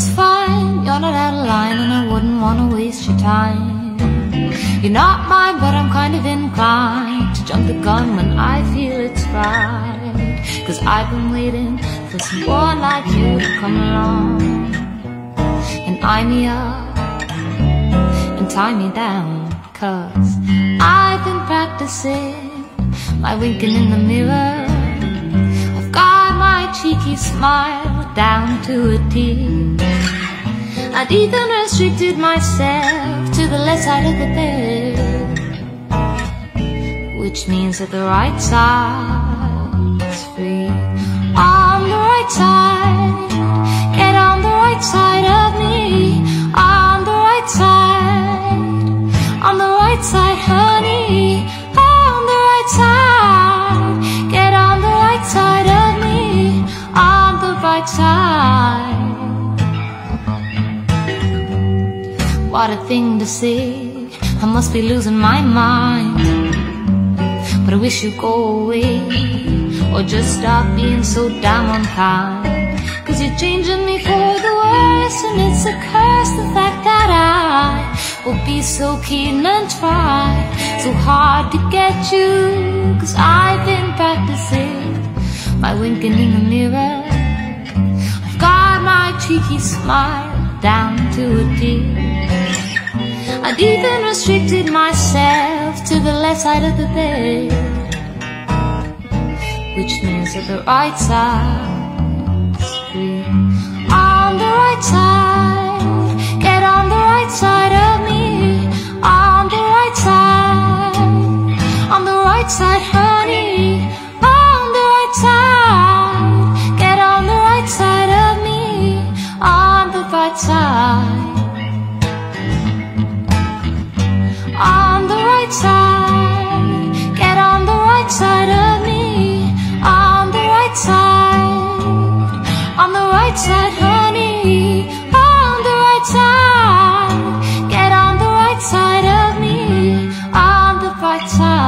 it's fine. You're not out of line, and I wouldn't want to waste your time. You're not mine, but I'm kind of inclined to jump the gun when I feel it's right. Cause I've been waiting for someone like you to come along and eye me up and tie me down. Cause I've been practicing my winking in the mirror. Cheeky smile down to a T. I'd even restricted myself to the left side of the bed, which means that the right side's free. What a thing to say. I must be losing my mind. But I wish you'd go away. Or just stop being so damn unkind. Cause you're changing me for the worse. And it's a curse, the fact that I will be so keen and try so hard to get you. Cause I've been practicing my winking in the mirror. I've got my cheeky smile down to a T. left side of the bed Which means that the right side's free. On the right side Get on the right side of me. On the right side On the right side, honey. On the right side Get on the right side of me. On the right side. bright time.